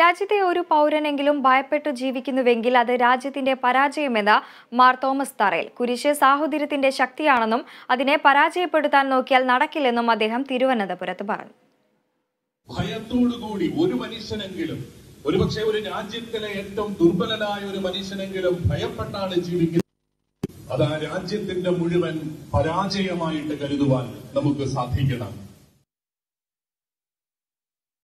രാജ്യത്തെ ഒരു പൗരനെങ്കിലും ഭയപ്പെട്ടു ജീവിക്കുന്നുവെങ്കിൽ അത് രാജ്യത്തിന്റെ പരാജയമെന്ന് മാർ തോമസ് തറയിൽ കുരിശ് സാഹോദര്യത്തിന്റെ ശക്തിയാണെന്നും അതിനെ പരാജയപ്പെടുത്താൻ നോക്കിയാൽ നടക്കില്ലെന്നും അദ്ദേഹം തിരുവനന്തപുരത്ത് പറഞ്ഞു. ഭയത്തോടുകൂടി ഒരു മനുഷ്യനെങ്കിലും ഒരുപക്ഷെ ഒരു രാജ്യത്തിലെ ഏറ്റവും ദുർബലനായ ഒരു മനുഷ്യനെങ്കിലും ഭയപ്പെട്ടാണ് ജീവിക്കുന്നത്. അത് ആ രാജ്യത്തിന്റെ മുഴുവൻ പരാജയമായിട്ട് കരുതുവാൻ നമുക്ക് സാധിക്കണം.